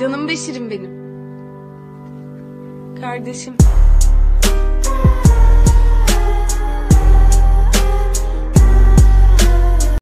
Canım Beşir'im benim. Kardeşim.